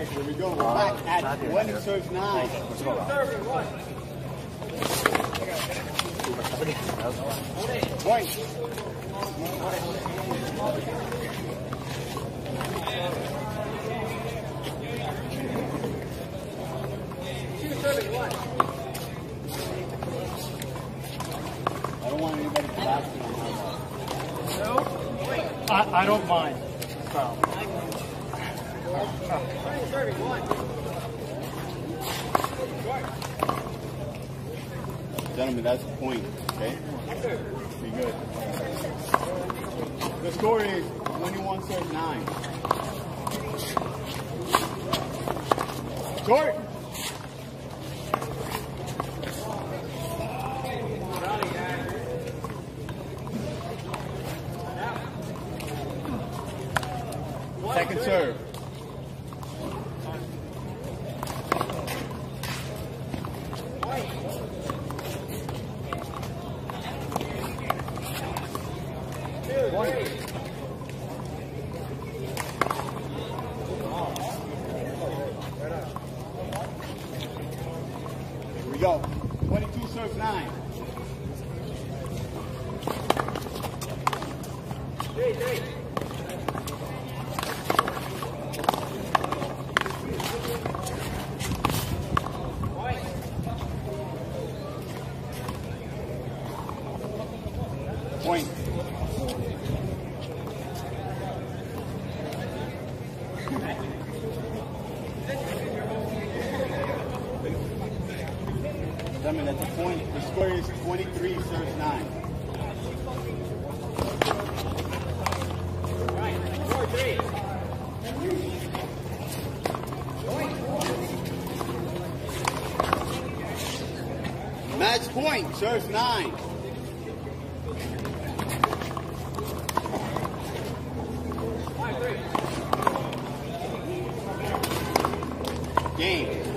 right, here we go. We're back at 20 serves 9. Point. I don't want anybody to on my I, I don't mind. So, Gentlemen, that's a point, okay? Be good. The score is 21 serve 9. Short! Second serve. Here we go. 22 serves 9. Point. I at the point. The score is 23 serves 9. Match point, serves 9. Game.